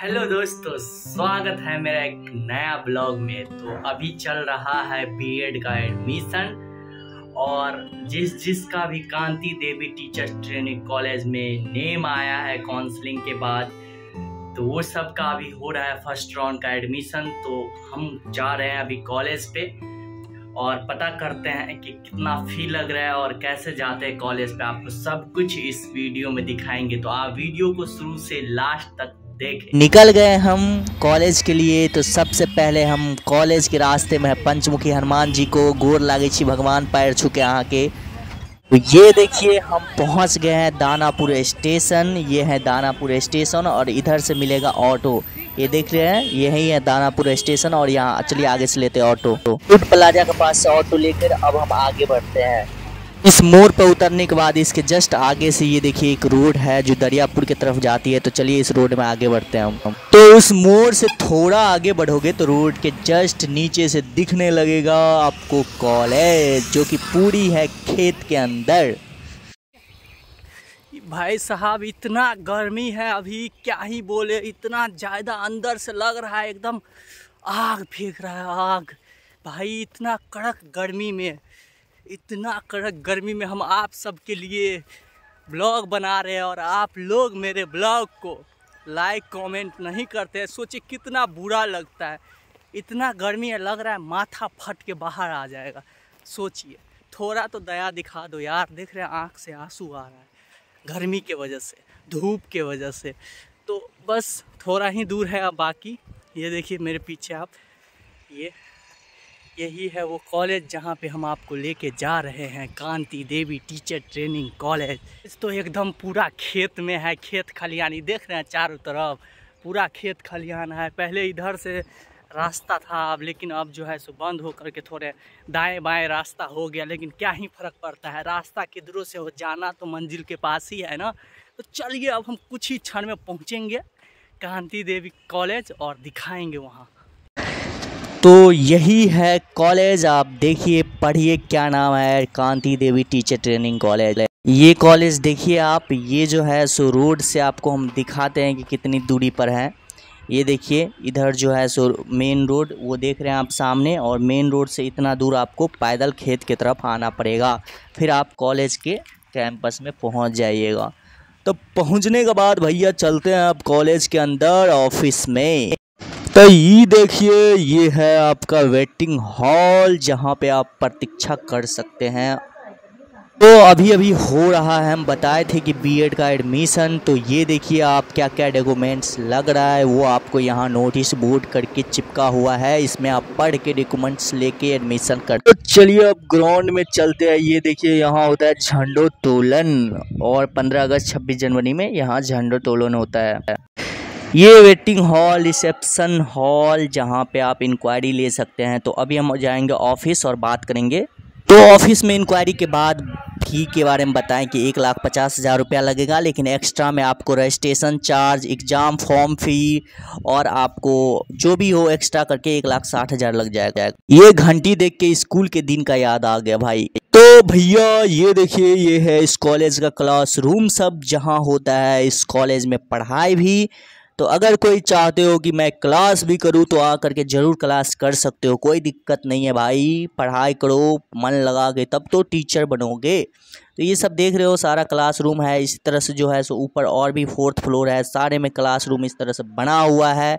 Hello दोस्तों स्वागत है मेरा एक नया ब्लॉग में। तो अभी चल रहा है बीएड का एडमिशन और जिस जिसका भी Kanti Devi teacher training college में नेम आया है काउंसलिंग के बाद तो वो सब का अभी हो रहा है फ़र्स्ट राउंड का एडमिशन तो हम जा रहे हैं अभी कॉलेज पे और पता करते हैं कि कितना फ़ी लग रहा है और कैसे जाते हैं कॉलेज पे। आपको सब कुछ इस वीडियो में दिखाएँगे। तो आप वीडियो को शुरू से लास्ट तक देखें। निकल गए हम कॉलेज के लिए तो सबसे पहले हम कॉलेज के रास्ते में पंचमुखी हनुमान जी को गोर लागे भगवान पैर छुके यहाँ के तो ये देखिए, हम पहुँच गए हैं दानापुर स्टेशन। ये है दानापुर स्टेशन और इधर से मिलेगा ऑटो। ये देख रहे हैं, यही है दानापुर स्टेशन और यहाँ चलिए आगे से लेते ऑटो। फ़ूड प्लाजा के पास से ऑटो लेकर अब हम आगे बढ़ते हैं। इस मोड़ पर उतरने के बाद इसके जस्ट आगे से ये देखिए एक रोड है जो दरियापुर की तरफ़ जाती है। तो चलिए इस रोड में आगे बढ़ते हैं हम। तो उस मोड़ से थोड़ा आगे बढ़ोगे तो रोड के जस्ट नीचे से दिखने लगेगा आपको कॉलेज, जो कि पूरी है खेत के अंदर। भाई साहब, इतना गर्मी है अभी, क्या ही बोले, इतना ज़्यादा अंदर से लग रहा है, एकदम आग फेंक रहा है आग। भाई, इतना कड़क गर्मी में इतना कड़क गर्मी में हम आप सबके लिए ब्लॉग बना रहे हैं और आप लोग मेरे ब्लॉग को लाइक, कमेंट नहीं करते हैं। सोचिए कितना बुरा लगता है। इतना गर्मी है, लग रहा है माथा फट के बाहर आ जाएगा। सोचिए, थोड़ा तो दया दिखा दो यार। देख रहे हैं, आँख से आँसू आ रहा है। गर्मी के वजह से, धूप के वजह से। तो बस थोड़ा ही दूर है अब बाकी। ये देखिए मेरे पीछे आप। ये यही है वो कॉलेज जहाँ पे हम आपको लेके जा रहे हैं, Kanti Devi teacher training college. तो एकदम पूरा खेत में है, खेत खलियानी देख रहे हैं चारों तरफ़, पूरा खेत खलियान है। पहले इधर से रास्ता था अब, लेकिन अब जो है सो बंद हो करके थोड़े दाएँ बाएँ रास्ता हो गया, लेकिन क्या ही फ़र्क पड़ता है। रास्ता किधरों से हो, जाना तो मंजिल के पास ही है ना? तो चलिए अब हम कुछ ही क्षण में पहुँचेंगे, कांति देवी कॉलेज और दिखाएँगे वहाँ। तो यही है कॉलेज। आप देखिए, पढ़िए, क्या नाम है? Kanti Devi teacher training college ये कॉलेज देखिए आप, ये जो है, सो रोड से आपको हम दिखाते हैं कि कितनी दूरी पर है। ये देखिए, इधर जो है, सो मेन रोड वो देख रहे हैं आप सामने, और मेन रोड से इतना दूर आपको पैदल खेत की तरफ़ आना पड़ेगा। फिर आप कॉलेज के कैंपस में पहुँच जाइएगा। तो पहुँचने के बाद भैया चलते हैं आप कॉलेज के अंदर ऑफ़िस में। तो ये देखिए, ये है आपका वेटिंग हॉल जहाँ पे आप प्रतीक्षा कर सकते हैं। तो अभी अभी हो रहा है, हम बताए थे कि बीएड का एडमिशन तो ये देखिए आप क्या क्या डॉक्यूमेंट्स लग रहा है, वो आपको यहाँ नोटिस बोर्ड करके चिपका हुआ है, इसमें आप पढ़ के डॉक्यूमेंट्स लेके एडमिशन कर तो चलिए अब ग्राउंड में चलते हैं। ये देखिए, यहाँ होता है झंडोत्तोलन और 15 अगस्त 26 जनवरी में यहाँ झंडोत्तोलन होता है। ये वेटिंग हॉल रिसेप्शन हॉल जहाँ पे आप इंक्वायरी ले सकते हैं। तो अभी हम जाएँगे ऑफ़िस और बात करेंगे। तो ऑफ़िस में इंक्वायरी के बाद फ़ी के बारे में बताएँ कि एक लाख पचास हज़ार रुपया लगेगा, लेकिन एक्स्ट्रा में आपको registration charge exam form fee और आपको जो भी हो एक्स्ट्रा करके एक लाख साठ हज़ार लग जाएगा। ये घंटी देख के स्कूल के दिन का याद आ गया भाई। तो भैया, ये देखिए, ये है इस कॉलेज का क्लास सब, जहाँ होता है इस कॉलेज में पढ़ाई भी। तो अगर कोई चाहते हो कि मैं क्लास भी करूँ तो आ करके ज़रूर क्लास कर सकते हो। कोई दिक्कत नहीं है भाई। पढ़ाई करो, मन लगा के, तब तो टीचर बनोगे। तो ये सब देख रहे हो, सारा क्लासरूम है, इस तरह से जो है, सो ऊपर और भी फोर्थ फ्लोर है, सारे में क्लासरूम इस तरह से बना हुआ है,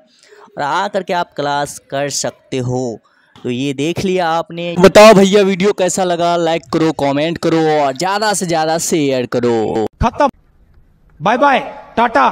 और आ करके आप क्लास कर सकते हो। तो ये देख लिया आपने। बताओ भैया, वीडियो कैसा लगा? लाइक करो कमेंट करो, और ज़्यादा से ज़्यादा शेयर करो। खत्म। Bye bye tata.